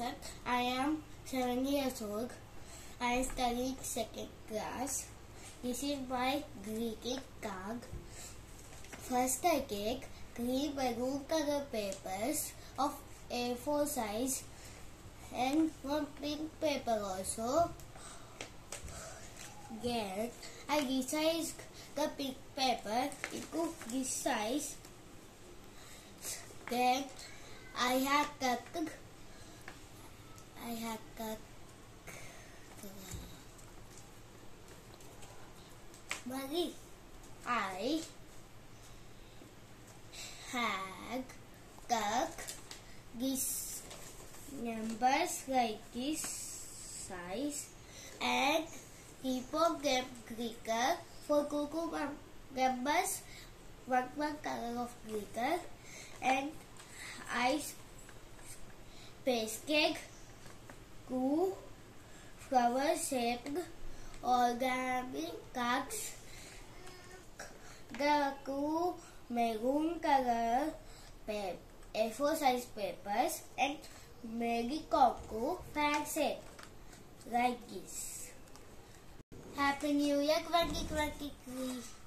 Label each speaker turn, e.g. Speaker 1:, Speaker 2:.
Speaker 1: Ikasak. I am seven years old. I am studying second class. This is my greeting card. First I take three maroon color papers of A4 size and one pink paper also. Then I resize the pink paper into this size. Then I have cut I have cut Marie I had cut these numbers like this size and people get glitter for Google numbers one one color of glitter and ice paste cake, glue, flower shaped origami cards, the glue maroon color pa- A4 size papers and Mary Coco fan shape like this. Happy New Year 2023!